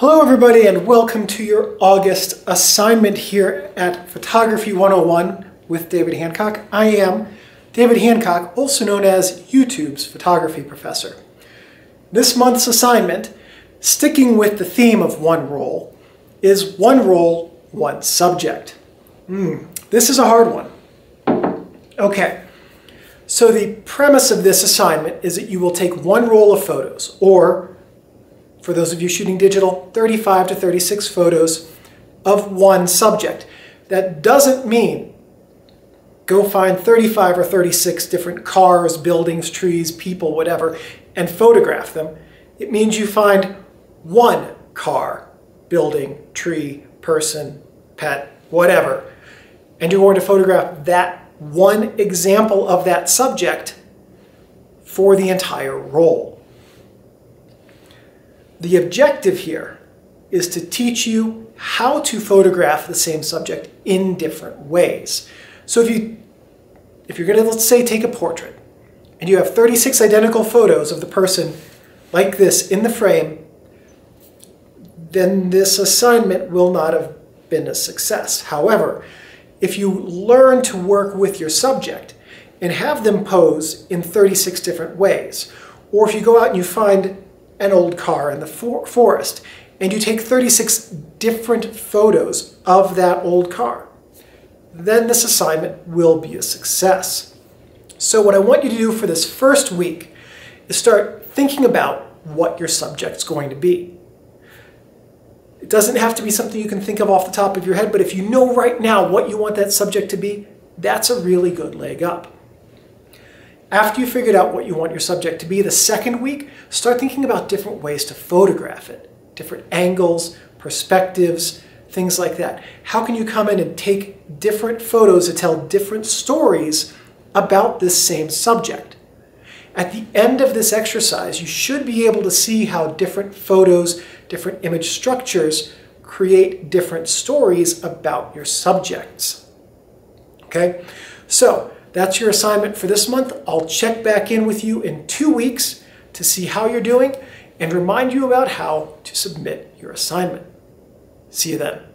Hello everybody and welcome to your August assignment here at Photography 101 with David Hancock. I am David Hancock, also known as YouTube's photography professor. This month's assignment, sticking with the theme of one roll, is one roll, one subject. Mm, this is a hard one. Okay, so the premise of this assignment is that you will take one roll of photos, or for those of you shooting digital, 35 to 36 photos of one subject. That doesn't mean go find 35 or 36 different cars, buildings, trees, people, whatever, and photograph them. It means you find one car, building, tree, person, pet, whatever, and you're going to photograph that one example of that subject for the entire roll. The objective here is to teach you how to photograph the same subject in different ways. So if you if you're going to let's say take a portrait and you have 36 identical photos of the person like this in the frame, then this assignment will not have been a success. However, if you learn to work with your subject and have them pose in 36 different ways, or if you go out and you find an old car in the for forest and you take 36 different photos of that old car, then this assignment will be a success. So what I want you to do for this first week is start thinking about what your subject's going to be. It doesn't have to be something you can think of off the top of your head, but if you know right now what you want that subject to be, that's a really good leg up. After you figured out what you want your subject to be, the second week, start thinking about different ways to photograph it, different angles, perspectives, things like that. How can you come in and take different photos to tell different stories about this same subject? At the end of this exercise, you should be able to see how different photos, different image structures create different stories about your subjects. Okay, so that's your assignment for this month. I'll check back in with you in two weeks to see how you're doing and remind you about how to submit your assignment. See you then.